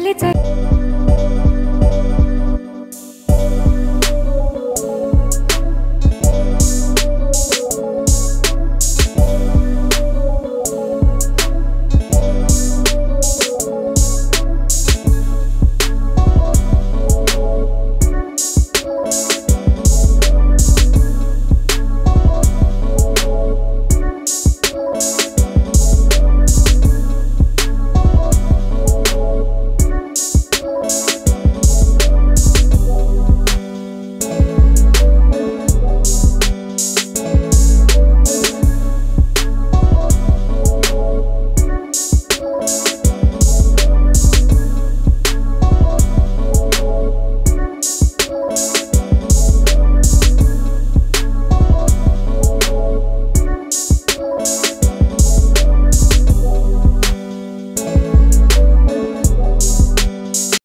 really take